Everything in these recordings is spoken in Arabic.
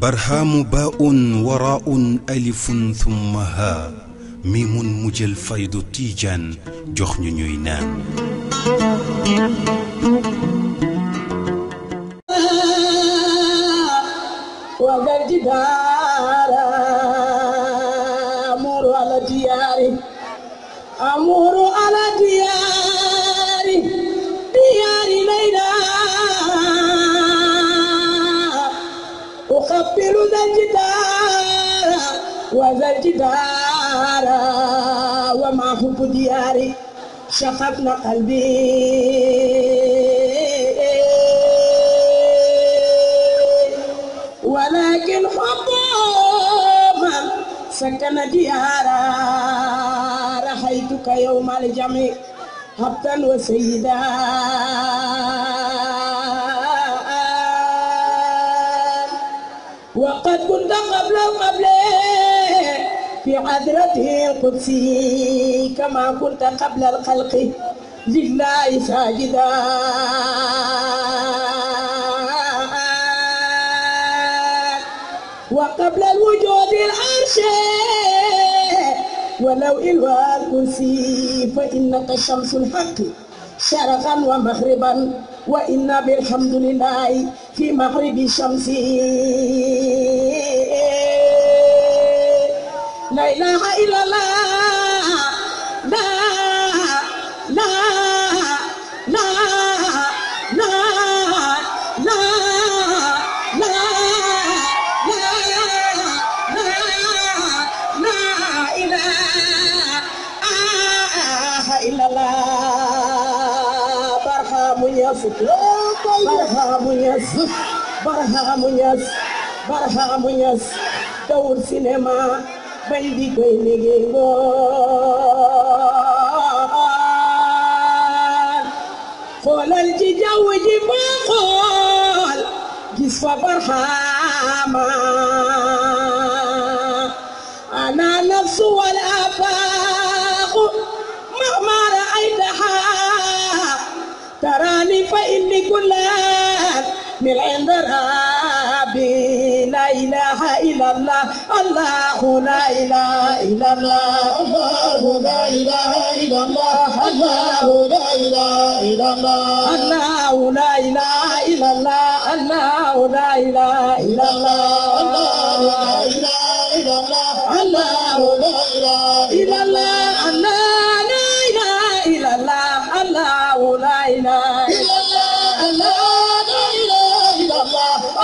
برهام باء وراء ألف ثم ها ميم مجل فيض تيجان جخن نينان وذا الجدار وذا الجدار وما حب دياري شققنا قلبي. ولكن حب من سكن ديارا. رحيتك يوم الجمع هبتا وسيدا. وقد كنت قبل قبل في عذرته القدسي كما كنت قبل الخلق. لله ساجدا. وقبل الوجود العرش ولو إلوى الكرسي فإنك شمس الحق شرقا ومغربا. وإنا بالحمد لله في مغرب الشمس. لا إله إلا الله. برهام يس برهام دور سينما bay di koy liggéey ngoon xoolal ci jaww ji ba ana nafsu wal afaaqu من عند ربي لا إله إلا الله الله لا إله إلا الله الله لا إله إلا الله الله لا إله إلا الله الله لا إله إلا الله الله لا إله إلا الله الله لا إله إلا الله الله لا إله إلا الله الله لا إله إلا الله الله لا إله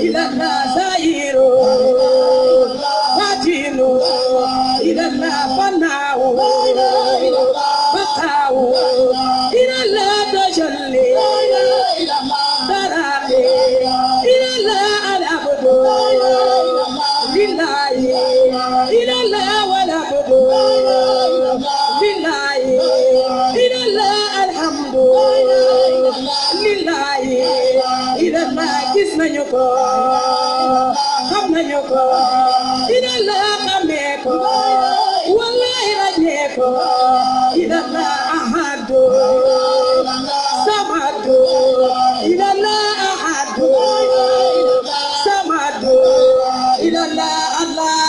إلى الناس إلى الله الله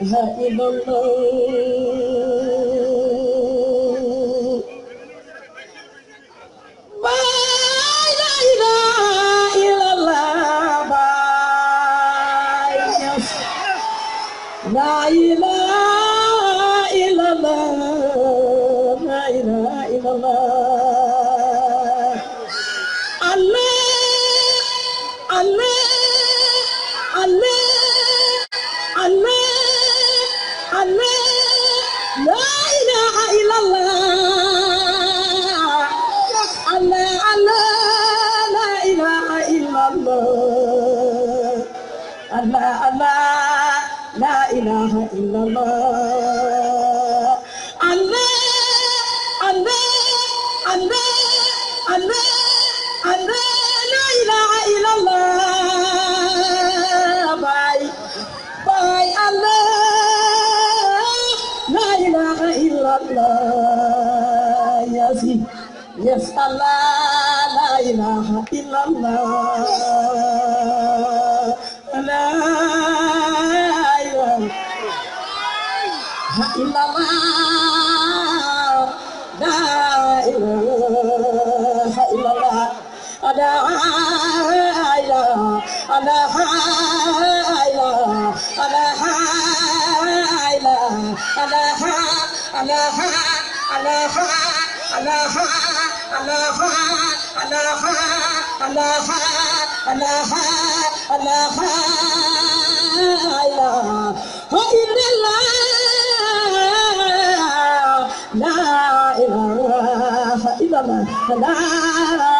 happy me Lord. yes yes Allah. La ilaha illallah. لا إله لا إله لا لا إله إلا الله لا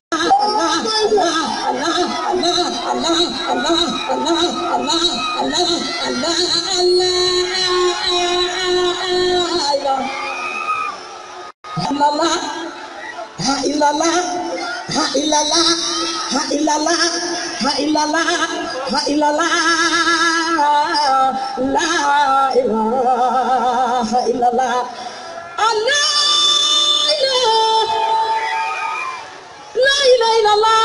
illallah, la illallah, la ilaha illallah. Allah, la ilaha illallah.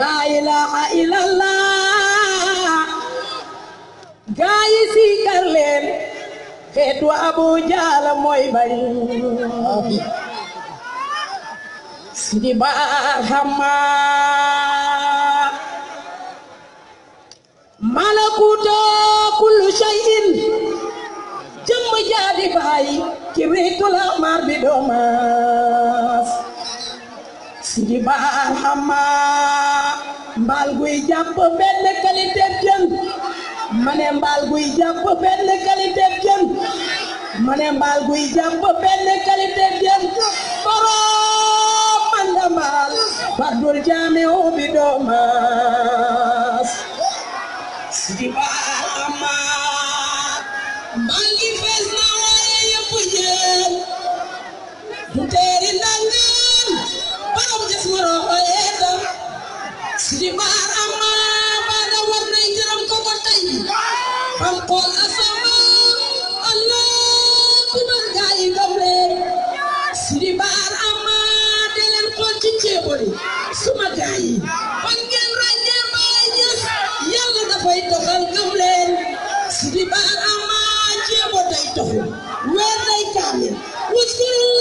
laa ilaaha illallah. Gaa yi siikar leen. Xeet wa abu jaala mooy bañ. Sidi barhama. Kullu shay'in. Jëmm jaadi baay kibritu la mar bi doomaas Sidi Barhama mbaal guy jàpp benn qualité jën. Ma ne mbaal guy jàpp benn qualité jën. Ma ne mbaal guy jàpp benn qualité jën. Borom manda mbaal. Fardul jaamiu bi doomaas Sidi Barhama Yes. The man, I'm a where they coming. What's going on?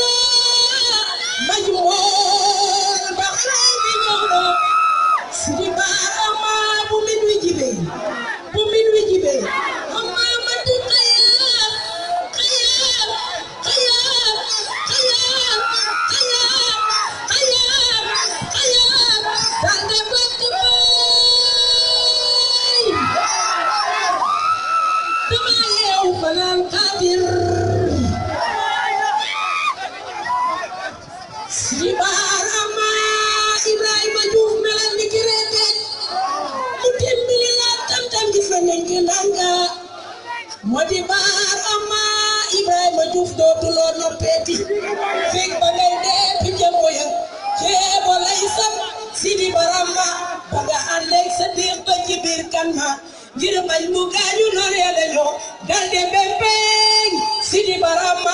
Moo di baarama Ibrahima Diouf dootuloo noppeeti. Fekk ba ngay dee picca moya ceebo lay sab Sidi Barama ba nga àndeeg sa diir ba ci biir kan ma ngir bañ mu gaañu noonu ya dañoo dalde bempeñ Sidi Barama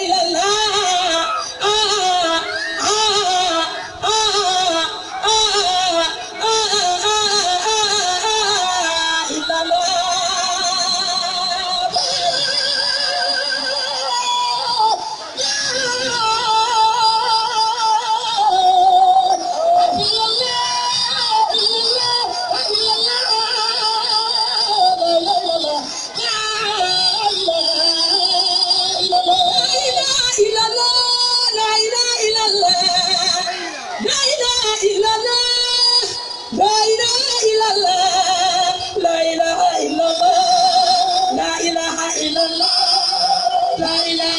la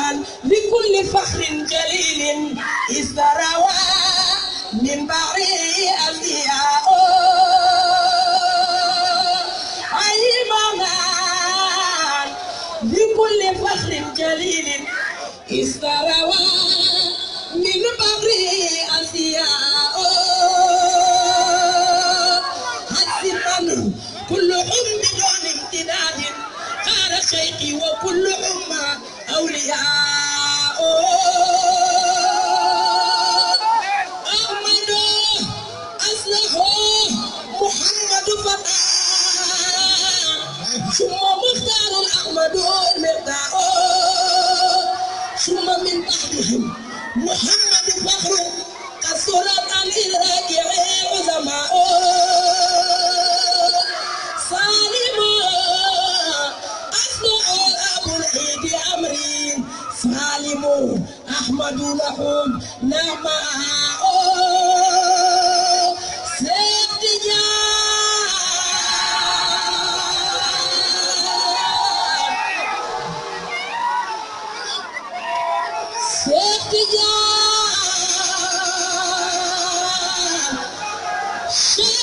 معنى لكل فخر جليل إذ روى من بعري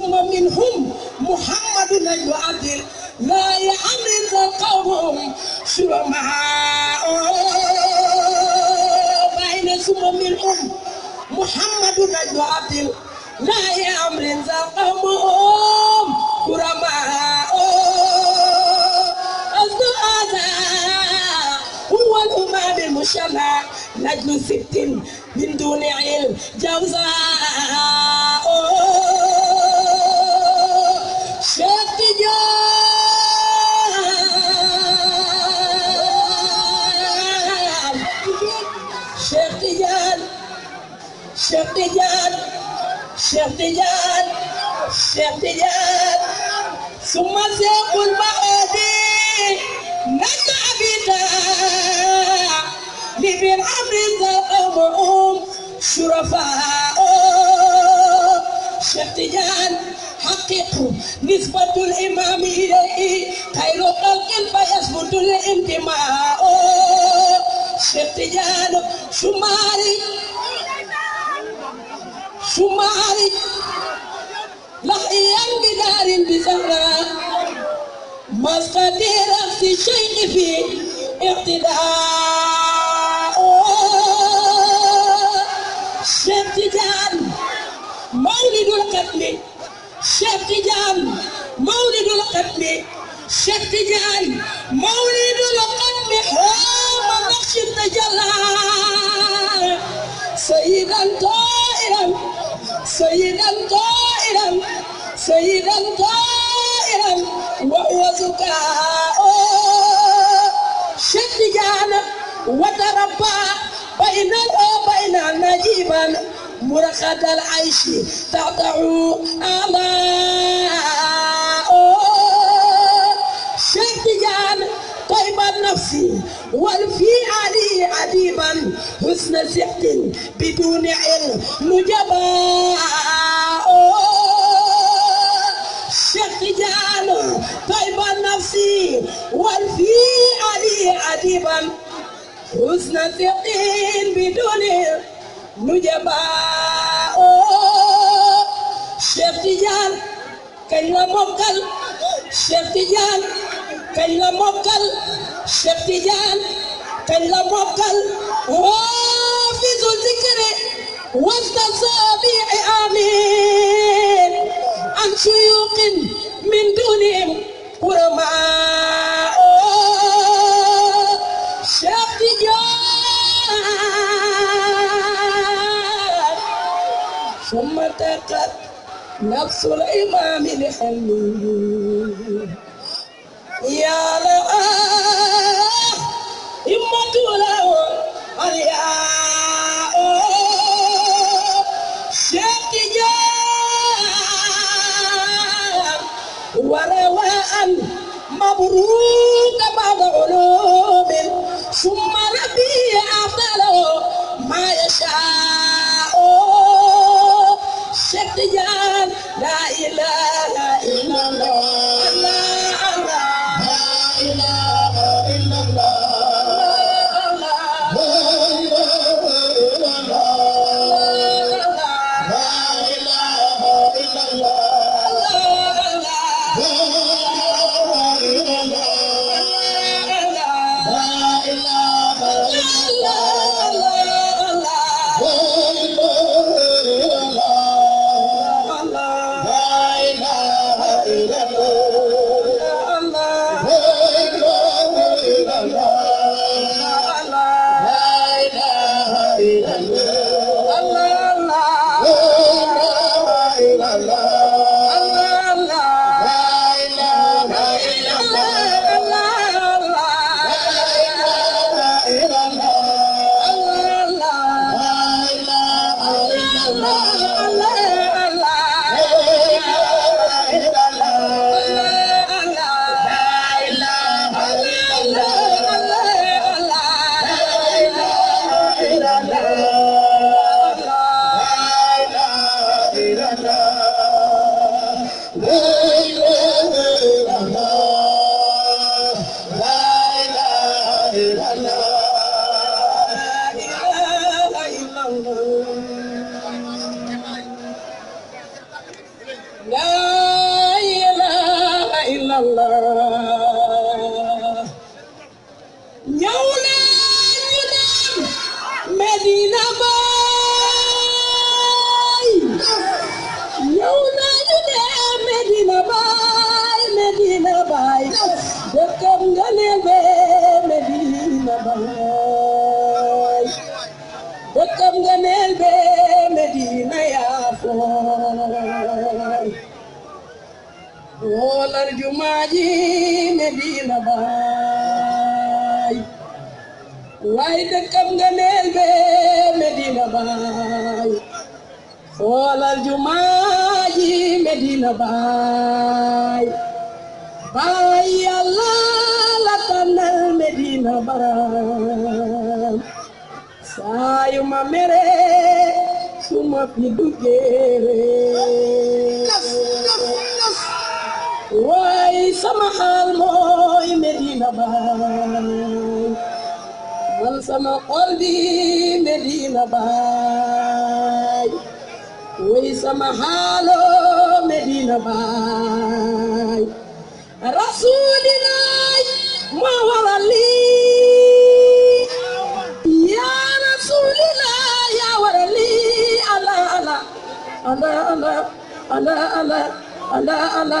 ثم منهم محمد نجل عبد لا يعمل قومهم شرماء. بين ثم منهم محمد نجل عبد لا يعمل قومهم كرماء هو الإمام المشرع نجل ست من دون علم جوزاء. شيخ تجان شيخ تجان شيخ تجان ثم سيق المهدي نجع بتاع لبن عمر القوم شرفاء شيخ تجان حقق نسبة الإمام إليه خير خلق فيثبت الانتماء شيخ تجان شمالي شمالي. لحيا بدار بزهراء مسقط رأس الشيخ في اقتداء. شيخ تجان مولد القتل. شيخ تجان مولد القتل. شيخ تجان مولد القتل. حام نقش تجلى سيدا طائرا سيدا طائرا سيدا طائرا وهو زكاء تجان وتربى بين بين نجيبا مرخد العيش تقطع آلاء شيخ تجان طيب النفس والفي علي عديبا حسن سحت بدون علم نجباء. شيخ تجان طيب النفس والفي علي عديبا حسن سحت بدون نجباء. kañ la mokkal Cheikh Tidiane kañ la mokkal شفتي جان فلا مبقل وافز الذكر وسط صبيع آمين. عن شيوخ من دونهم ورماء شفتي ثم ارتقت نفس الإمام الحلو Yeah. مبروك بعد علوم ثم ربي jumaaji Medina Baay. Be Medina Baay. Xoolal jumaaji Medina Baay. Baay yàlla la tànnal Medina Baay. Saa yu mere su ma fi waaye sama xaal mooy Medina Baay man sama xol bi Medina Baay way sama xaalo Medina Baay rasulilaay moo waral lii yaa rasulilaay yaa waral lii ala ala ala ala ala ala ala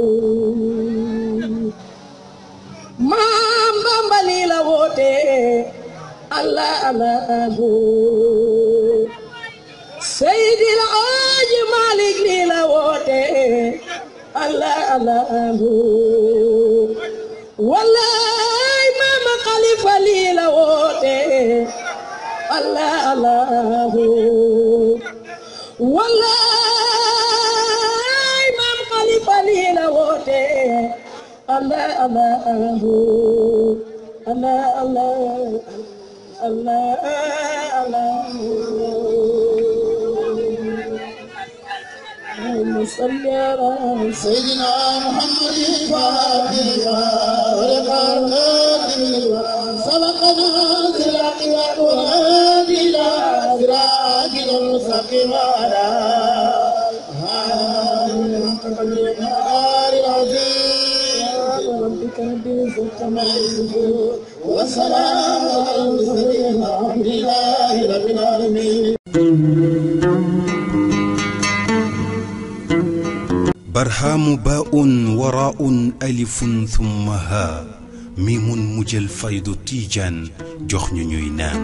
سلام سيد العاج مالك ليلا ووتي الله الله والله مام خليفة ليلا ووتي الله الله والله مام خليفة ليلا ووتي الله الله الله الله الله اللهم سيدنا محمد فاتحة ولقاتل سبقنا سراق وقرآن إلى سراق المستقيم على ربك رب العزة عما يصفون والسلام على المرسلين والحمد لله رب العالمين. برهام باء وراء ألف ثم ها ميم مجل فيض تيجان جخن نينان